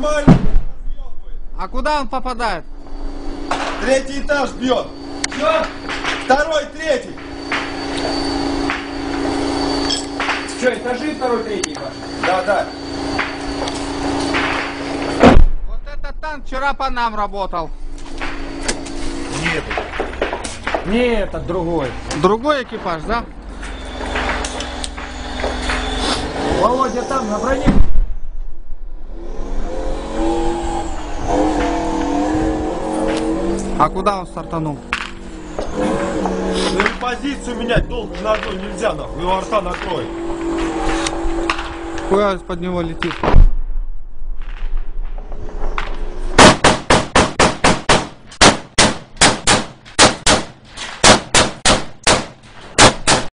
Нормально. А куда он попадает? Третий этаж бьет. Все? Второй, третий. Что, этажи второй, третий ваш? Да, да. Вот этот танк вчера по нам работал. Нет. Не этот, другой. Другой экипаж, да? Володя там, на броне. А куда он стартанул? Ну позицию менять долго на одну нельзя, нахуй. Его арта накроет. Хуя из-под него летит.